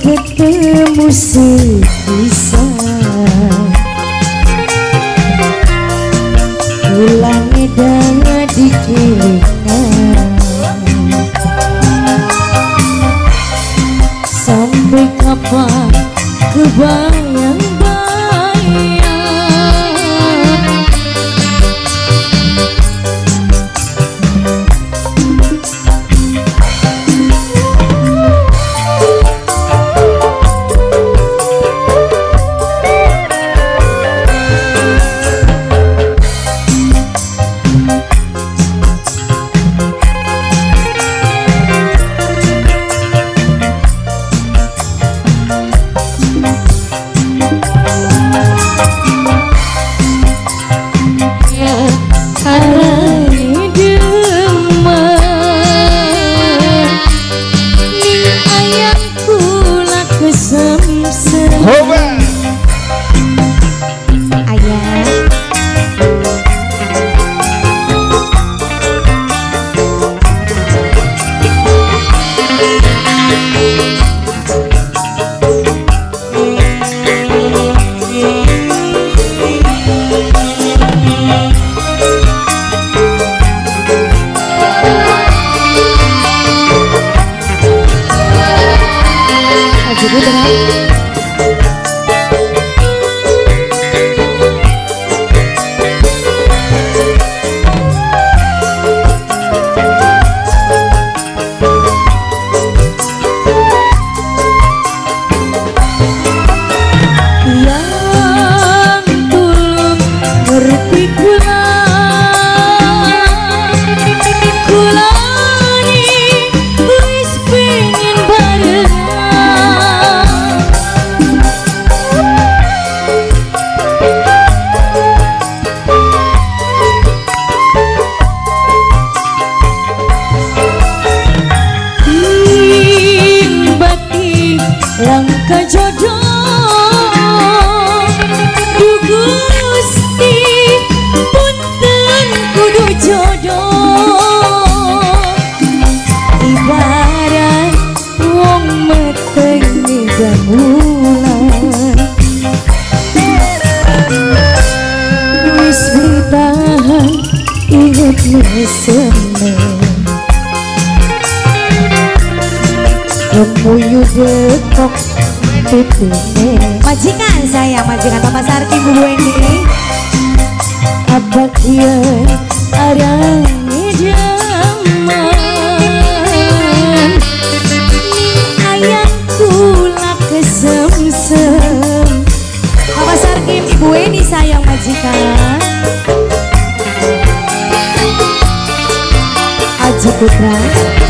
Ketemu bisa Pulang edang dikiringan Sampai kapan kebayang Música dekok pipine Majikan saya, majikan Bapak Sarki Bu Wendy Abah kia arang jaman Ayang kula kesemsem. Bapak Sarki Ibu Wendy sayang majikan. Aji Putra